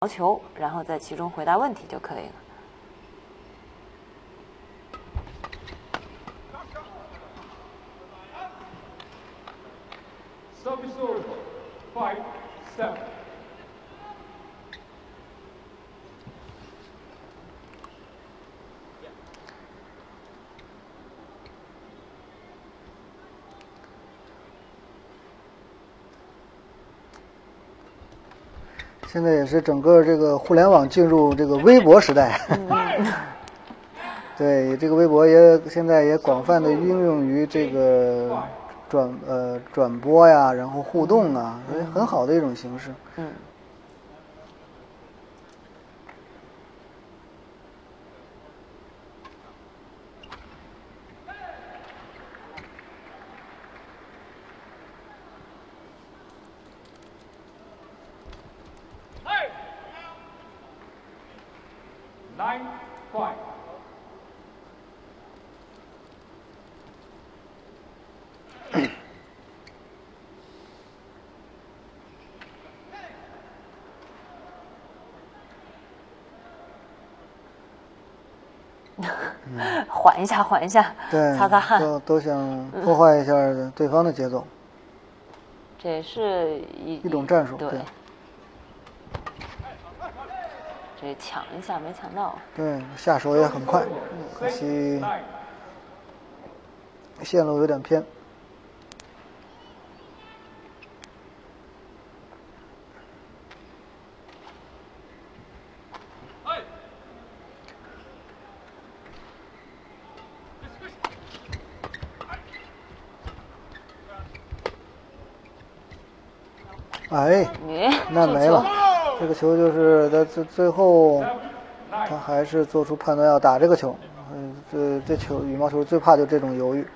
毛球，然后在其中回答问题就可以了。现在也是整个这个互联网进入这个微博时代，对这个微博也现在也广泛的应用于这个转呃转播呀，然后互动啊，所以很好的一种形式。Nine, five. 缓一下，缓一下，对，擦擦汗。都都想破坏一下对方的节奏，这也是一一种战术。对对，这抢一下没抢到。对，下手也很快，可惜线路有点偏。哎，那没了。这个球就是在最最后，他还是做出判断要打这个球。嗯，这这球羽毛球最怕就这种犹豫，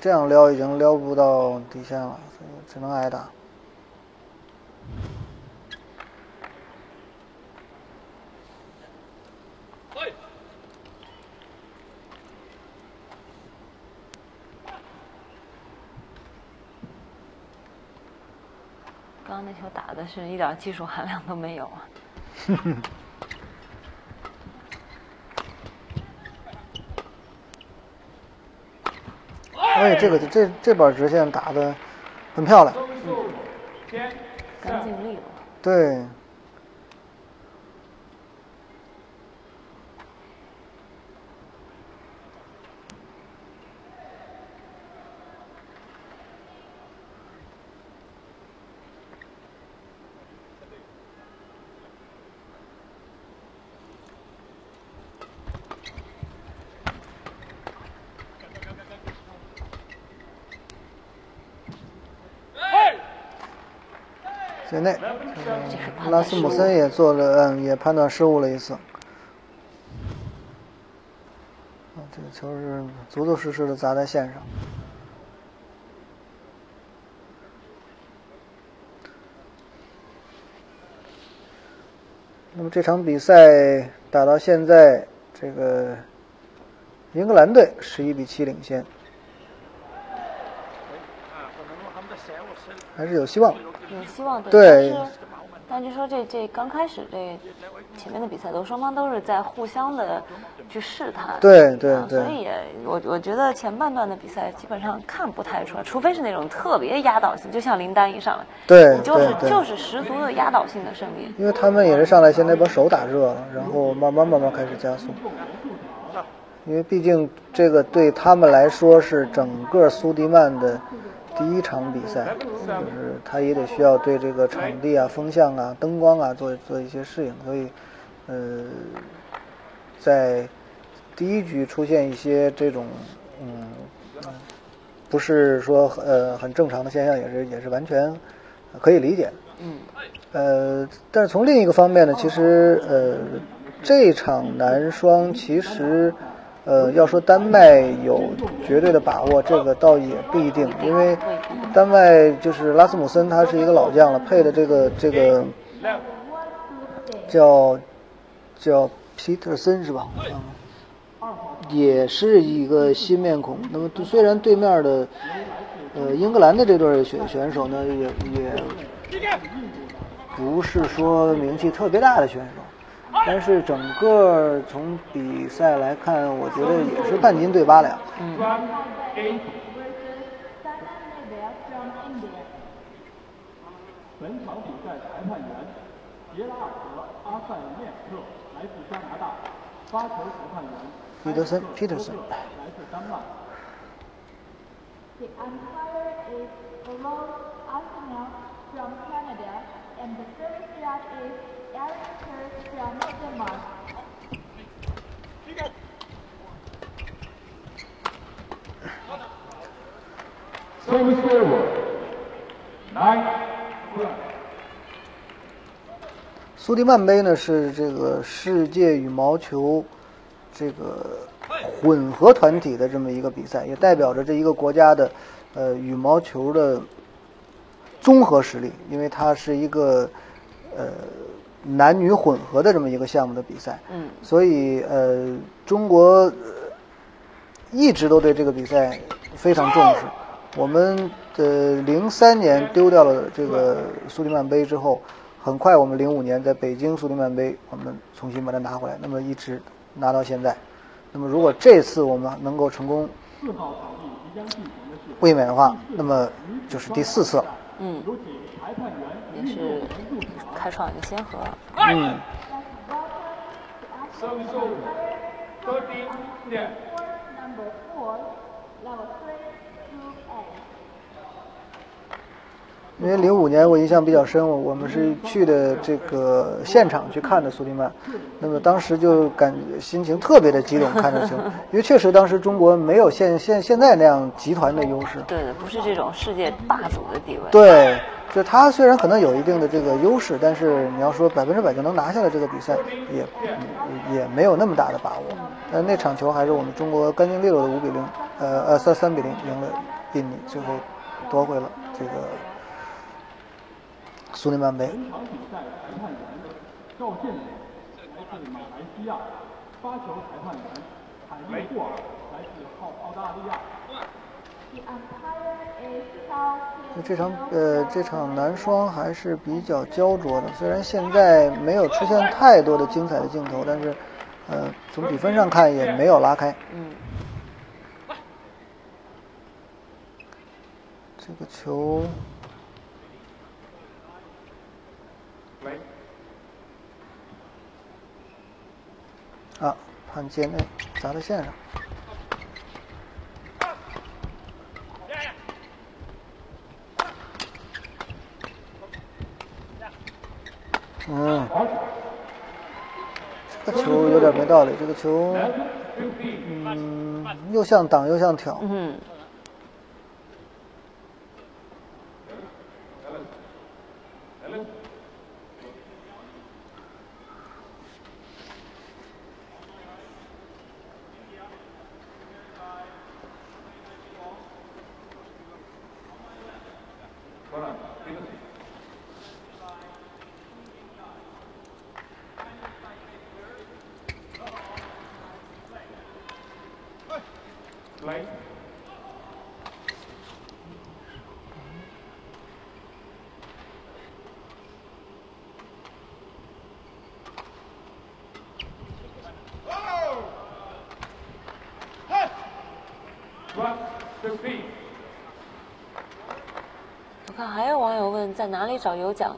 这样撩已经撩不到底线了，只能挨打。刚刚那球打的是一点技术含量都没有啊。哎，这个这这板直线打的很漂亮。干净利落。对，界内，这个拉斯姆森也做了，嗯，也判断失误了一次。啊，这个球是足足实实的砸在线上。那么这场比赛打到现在，这个英格兰队十一比七领先，还是有希望。有希望对但是但就说这这刚开始这前面的比赛都双方都是在互相的去试探，对对对啊所以也我我觉得前半段的比赛基本上看不太出来，除非是那种特别压倒性，就像林丹一上来，对你就是就是十足的压倒性的胜利。因为他们也是上来先得把手打热了，然后慢慢慢慢开始加速。因为毕竟这个对他们来说是整个苏迪曼的第一场比赛，就是他也得需要对这个场地啊、风向啊、灯光啊做做一些适应，所以，呃，在第一局出现一些这种嗯，不是说呃很正常的现象，也是也是完全可以理解。嗯，呃，但是从另一个方面呢，其实呃，这场男双其实，呃，要说丹麦有绝对的把握，这个倒也不一定，因为丹麦就是拉斯姆森，他是一个老将了，配的这个这个叫叫皮特森是吧？嗯，也是一个新面孔。那么虽然对面的呃英格兰的这对选选手呢，也也不是说名气特别大的选手，但是整个从比赛来看，我觉得也是半斤对八两。嗯。本场比赛裁判员杰拉尔阿塞来自加拿大，发球裁判员彼得森 （Peterson）。And the is from Denmark. One. 苏迪曼杯呢是这个世界羽毛球这个混合团体的这么一个比赛，也代表着这一个国家的呃羽毛球的综合实力，因为它是一个呃男女混合的这么一个项目的比赛。嗯，所以呃中国呃一直都对这个比赛非常重视。我们呃零三年丢掉了这个苏迪曼杯之后，很快我们零五年在北京苏迪曼杯我们重新把它拿回来，那么一直拿到现在。那么如果这次我们能够成功四号场地即将进行的是卫冕的话，那么就是第四次了。嗯，裁判员也是开创一个先河。嗯因为零五年我印象比较深，我我们是去的这个现场去看的苏迪曼，那么当时就感觉心情特别的激动，看着球，因为确实当时中国没有现现现在那样集团的优势。对的，不是这种世界霸主的地位。对，就他虽然可能有一定的这个优势，但是你要说百分之百就能拿下来这个比赛，也也也没有那么大的把握。但那场球还是我们中国干净利落的五比零，呃呃三三比零赢了印尼，最后夺回了这个苏迪曼杯。本场比赛裁判员赵建磊来自马来西亚，发球裁判员海利霍尔来自澳澳大利亚。那这场呃这场男双还是比较焦灼的，虽然现在没有出现太多的精彩的镜头，但是呃从比分上看也没有拉开。嗯，这个球啊判界内砸在线上。嗯，这个球有点没道理，这个球，嗯，又像挡又像挑。嗯，来，One fifteen. 我看还有网友问在哪里找有奖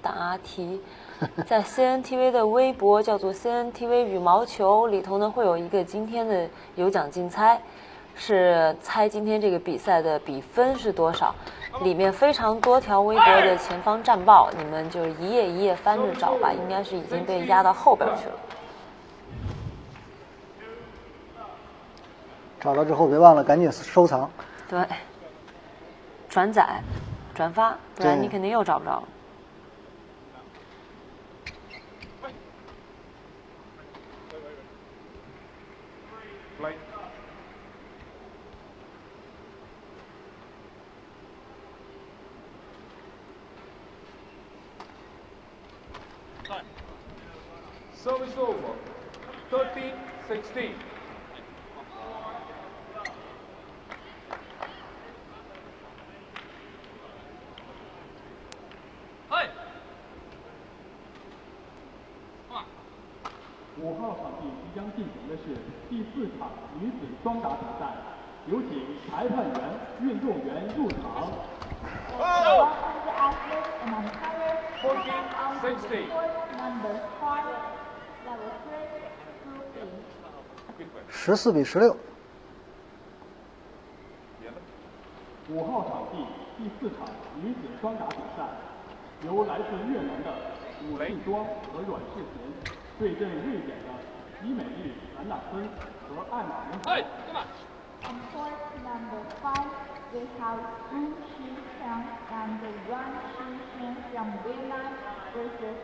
答题，在 CNTV 的微博叫做 CNTV 羽毛球里头呢，会有一个今天的有奖竞猜，是猜今天这个比赛的比分是多少。里面非常多条微博的前方战报，你们就一页一页翻着找吧，应该是已经被压到后边去了。找到之后别忘了赶紧收藏。对，转载、转发，不然你肯定又找不着。了。Service 是第四场女子双打比赛，有请裁判员、运动员入场。十四比十六。五号场地第四场女子双打比赛，由来自越南的武力庄和阮世琴对阵瑞典的伊美丽、兰纳森和艾玛文海。On court number five, we have Wu Shi Xiang and Yuan Shi Xian from Vietnam versus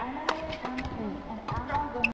Emily Johnson and Anna Wen